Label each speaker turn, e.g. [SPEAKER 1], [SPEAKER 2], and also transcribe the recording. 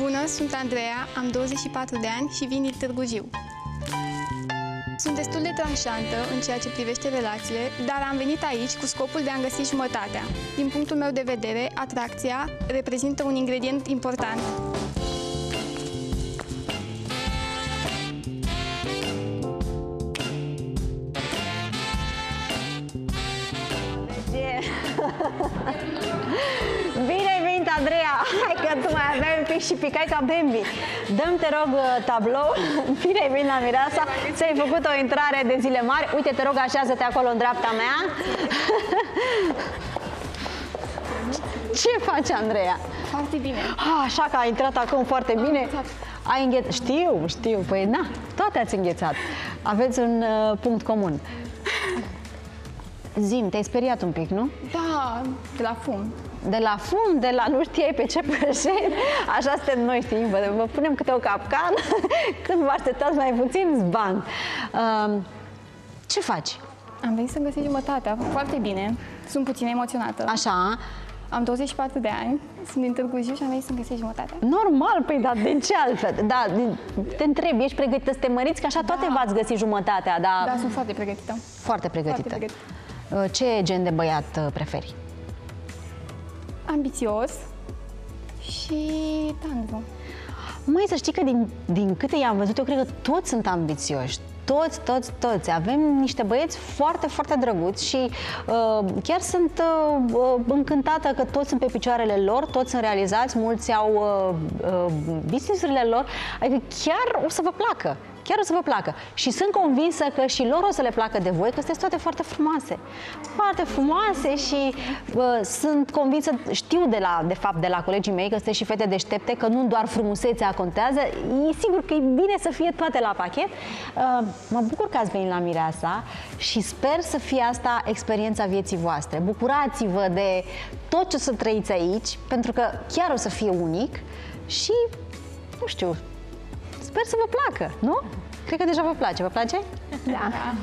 [SPEAKER 1] Bună, sunt Andreea, am 24 de ani și vin din Târgu Jiu. Sunt destul de tranșantă în ceea ce privește relațiile, dar am venit aici cu scopul de a găsi jumătatea. Din punctul meu de vedere, atracția reprezintă un ingredient important.
[SPEAKER 2] Bine ai venit, Andreea! Hai că tu mai aveai un pic și picai ca Bambi. Dăm, te rog, uh, tablou. Bine ai venit la Mireasa. Ți-ai făcut o intrare de zile mari. Uite, te rog, așează-te acolo în dreapta mea. Ce faci, Andreea?
[SPEAKER 1] Foarte bine.
[SPEAKER 2] Ah, așa că a intrat acum foarte bine. Ai înghețat. Știu, știu. Păi na, toate ați înghețat. Aveți un uh, punct comun. Zim, te-ai speriat un pic, nu?
[SPEAKER 1] Da, de la fum.
[SPEAKER 2] De la fum, de la nu știai pe ce pășeni, așa suntem noi, știi, vă, vă punem câte o capcan, când vă așteptați mai puțin, zban. Uh, ce faci?
[SPEAKER 1] Am venit să găsesc jumătatea. Foarte bine. Sunt puțin emoționată.
[SPEAKER 2] Așa,
[SPEAKER 1] Am 24 de ani, sunt din Târgu Jiu și am venit să găsesc jumătatea.
[SPEAKER 2] normal, păi da, de ce altfel? Da, te întreb, ești pregătită să te măriți? Că așa toate
[SPEAKER 1] Da.
[SPEAKER 2] v-ați găsit jumătatea, dar
[SPEAKER 1] Da, sunt foarte pregătită.
[SPEAKER 2] foarte pregătită.
[SPEAKER 1] Foarte pregătită.
[SPEAKER 2] Uh, Ce gen de băiat uh, preferi?
[SPEAKER 1] Ambițios și tandru.
[SPEAKER 2] Măi, să știi că din, din câte i-am văzut, eu cred că toți sunt ambițioși. Toți, toți, toți. Avem niște băieți foarte, foarte drăguți și uh, chiar sunt uh, uh, încântată că toți sunt pe picioarele lor, toți sunt realizați, mulți au uh, uh, business-urile lor. Adică chiar o să vă placă. Chiar o să vă placă. Și sunt convinsă că și lor o să le placă de voi, că sunteți toate foarte frumoase. Foarte frumoase și uh, sunt convinsă, știu de, la, de fapt de la colegii mei că sunteți și fete deștepte, că nu doar frumusețea contează. E sigur că e bine să fie toate la pachet. Uh, mă bucur că ați venit la Mireasa și sper să fie asta experiența vieții voastre. Bucurați-vă de tot ce o să trăiți aici, pentru că chiar o să fie unic și, nu știu, Sper să vă placă, nu? Cred că deja vă place. Vă place?
[SPEAKER 1] Da.